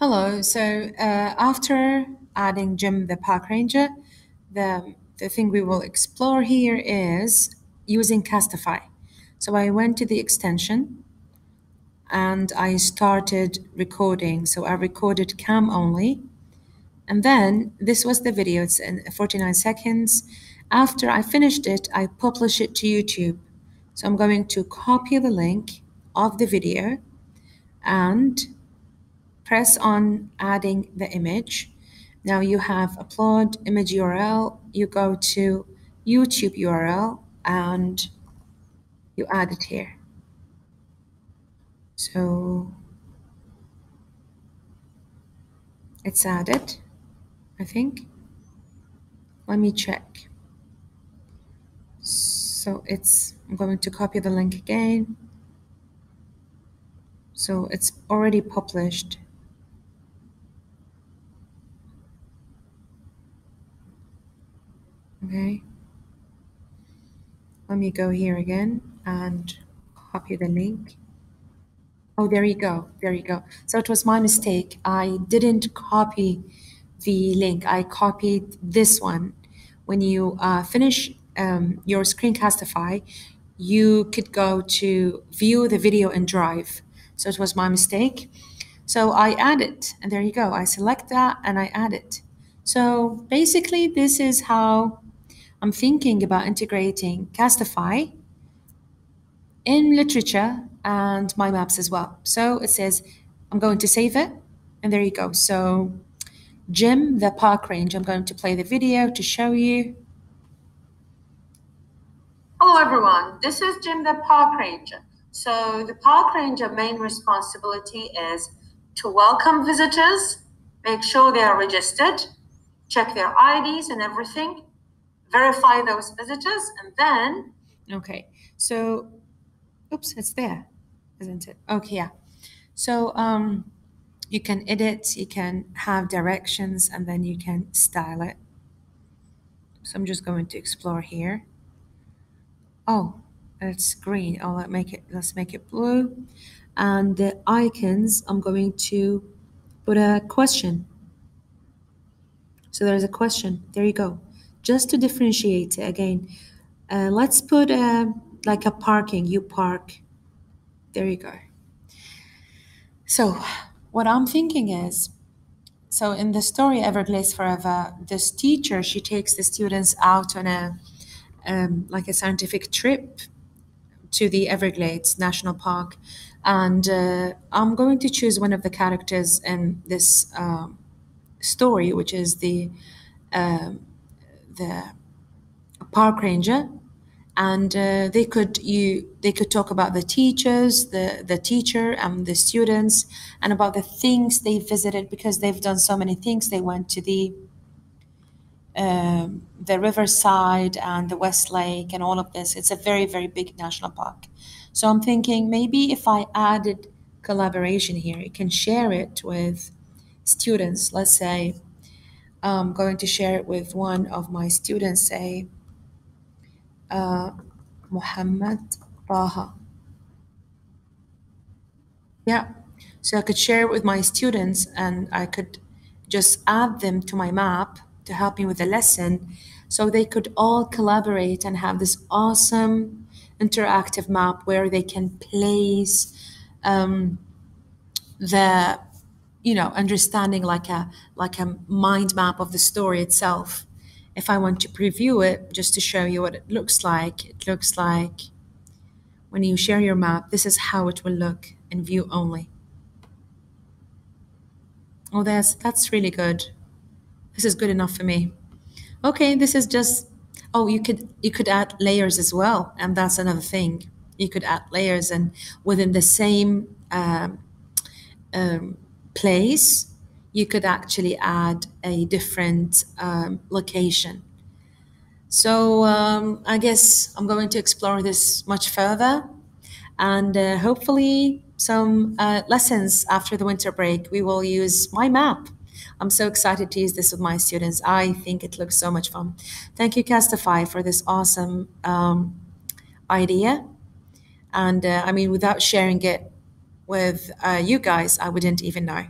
Hello. So uh, after adding Jim the Park Ranger, the, the thing we will explore here is using Castify. So I went to the extension and I started recording. So I recorded cam only. And then this was the video. It's in 49 seconds. After I finished it, I publish it to YouTube. So I'm going to copy the link of the video and press on adding the image. Now you have upload image URL, you go to YouTube URL and you add it here. So it's added, I think. Let me check. So it's, I'm going to copy the link again. So it's already published. Okay. Let me go here again and copy the link. Oh, there you go. There you go. So it was my mistake. I didn't copy the link. I copied this one. When you uh, finish um, your Screencastify, you could go to view the video in Drive. So it was my mistake. So I add it, and there you go. I select that and I add it. So basically, this is how I'm thinking about integrating Castify in literature and my maps as well. So it says I'm going to save it, and there you go. So Jim, the park range, I'm going to play the video to show you. Hello everyone, this is Jim the park ranger. So the park ranger main responsibility is to welcome visitors, make sure they are registered, check their IDs and everything, verify those visitors, and then. Okay, so, oops, it's there, isn't it? Okay, yeah. So um, you can edit, you can have directions, and then you can style it. So I'm just going to explore here. Oh, it's green. Oh, let's make it. Let's make it blue. And the icons, I'm going to put a question. So there's a question. There you go just to differentiate again, uh, let's put a, like a parking, you park. There you go. So what I'm thinking is, so in the story Everglades Forever, this teacher, she takes the students out on a, um, like a scientific trip to the Everglades National Park. And uh, I'm going to choose one of the characters in this um, story, which is the um, the park ranger and uh, they could you they could talk about the teachers the the teacher and the students and about the things they visited because they've done so many things. They went to the um, the riverside and the west lake and all of this. It's a very very big national park. So i'm thinking maybe if i added collaboration here you can share it with students let's say I'm going to share it with one of my students, say, uh, Muhammad Taha. Yeah, so I could share it with my students and I could just add them to my map to help me with the lesson so they could all collaborate and have this awesome interactive map where they can place um, the you know understanding like a like a mind map of the story itself. If i want to preview it just to show you what it looks like it looks like when you share your map this is how it will look in view only. Oh that's that's really good. This is good enough for me. Okay this is just oh you could you could add layers as well and that's another thing. You could add layers and within the same um, um, place, you could actually add a different um, location. So um, I guess I'm going to explore this much further and uh, hopefully some uh, lessons after the winter break. We will use my map. I'm so excited to use this with my students. I think it looks so much fun. Thank you, Castify, for this awesome um, idea. And uh, I mean, without sharing it with uh, you guys, I wouldn't even know.